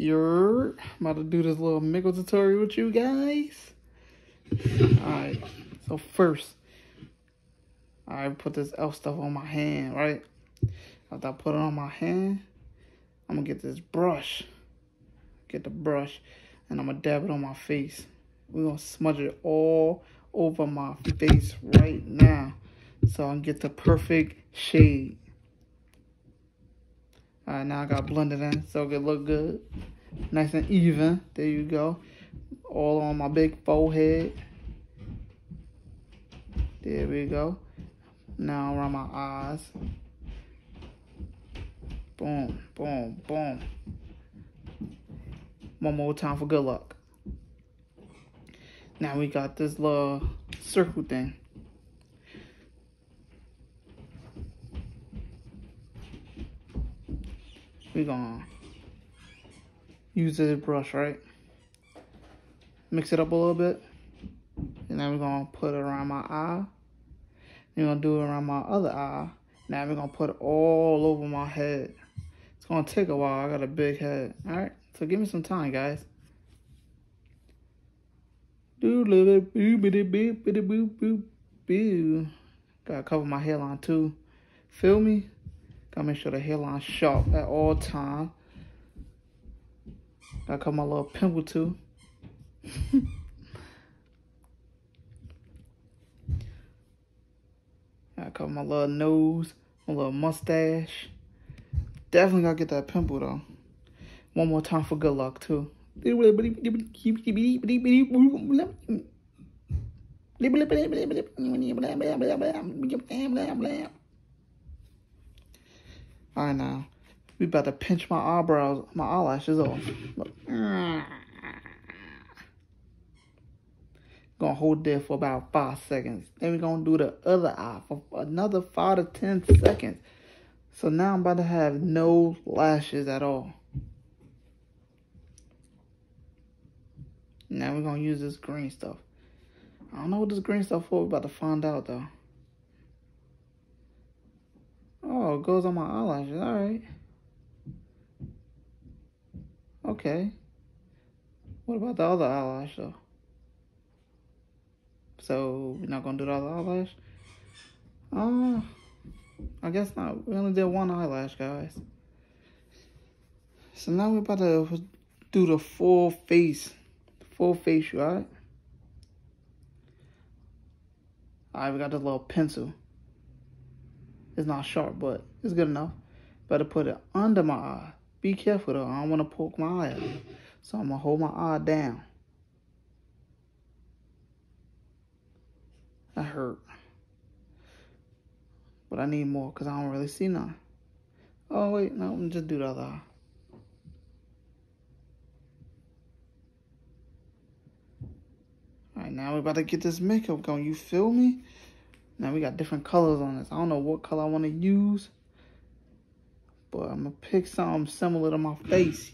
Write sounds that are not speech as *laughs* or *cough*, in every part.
You're about to do this little makeup tutorial with you guys. Alright, so first, I put this elf stuff on my hand, right? After I put it on my hand, I'm gonna get this brush. Get the brush, and I'm gonna dab it on my face. We're gonna smudge it all over my face right now. So I can get the perfect shade. Alright, now I got blended in so it look good. Nice and even. There you go. All on my big forehead. There we go. Now around my eyes. Boom, boom, boom. One more time for good luck. Now we got this little circle thing. We gonna use this brush, right? Mix it up a little bit. And then we're gonna put it around my eye. We're gonna do it around my other eye. Now we're gonna put it all over my head. It's gonna take a while. I got a big head. Alright, so give me some time, guys. Do little boo bitty boo bitty boo boo boo. Gotta cover my hairline too. Feel me? Gotta make sure the hairline's sharp at all time. Gotta cover my little pimple too. *laughs* Gotta cover my little nose, my little mustache. Definitely gotta get that pimple though. One more time for good luck too. *laughs* Alright now. We about to pinch my eyebrows, my eyelashes off. Look. Gonna hold there for about five seconds. Then we're gonna do the other eye for another five to ten seconds. So now I'm about to have no lashes at all. Now we're gonna use this green stuff. I don't know what this green stuff for. We're about to find out though. Oh, it goes on my eyelashes. All right. Okay. What about the other eyelash though? So we're not gonna do the other eyelash? Uh, I guess not. We only did one eyelash, guys. So now we're about to do the full face, full face, right? All right, we got the little pencil. It's not sharp, but it's good enough. Better put it under my eye. Be careful though. I don't want to poke my eye out. So I'm to hold my eye down. That hurt. But I need more because I don't really see none. Oh, wait. No, I'm just do the other eye. Alright, now we're about to get this makeup going. You feel me? Now we got different colors on this. I don't know what color I want to use. But I'm going to pick something similar to my face.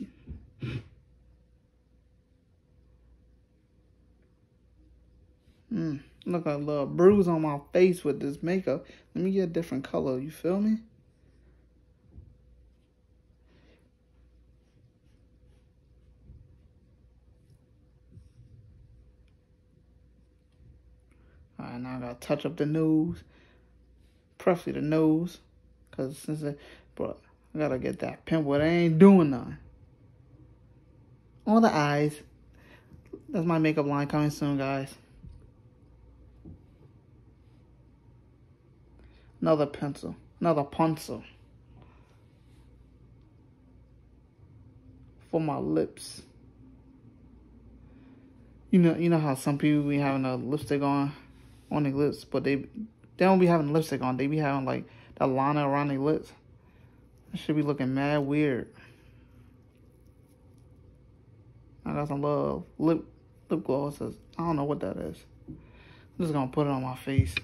Hmm. Look like a little bruise on my face with this makeup. Let me get a different color. You feel me? Now I gotta touch up the nose. Preferably the nose. Cause since it, bro, I gotta get that pimple. It ain't doing nothing. On the eyes. That's my makeup line coming soon, guys. Another pencil. Another pencil. For my lips. You know, you know how some people be having a lipstick on on their lips, but they they don't be having lipstick on. They be having like that liner around their lips. Should be looking mad weird. I got some love lip lip glosses. I don't know what that is. I'm just gonna put it on my face.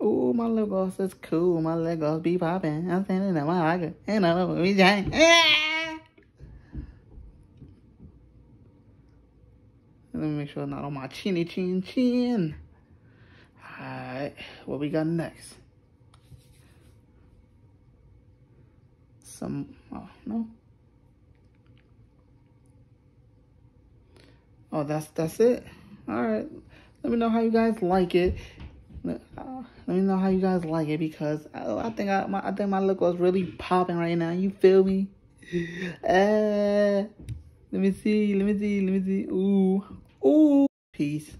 Ooh, my lip gloss is cool. My lip gloss be popping. I'm standing in my eye. And I'm we Let me make sure it's not on my chinny chin chin. Alright, what we got next? some, oh, no. Oh, that's, that's it. All right. Let me know how you guys like it. Uh, let me know how you guys like it because I, I think I, my, I think my look was really popping right now. You feel me? Uh, *laughs* let me see. Let me see. Let me see. Ooh. Ooh. Peace.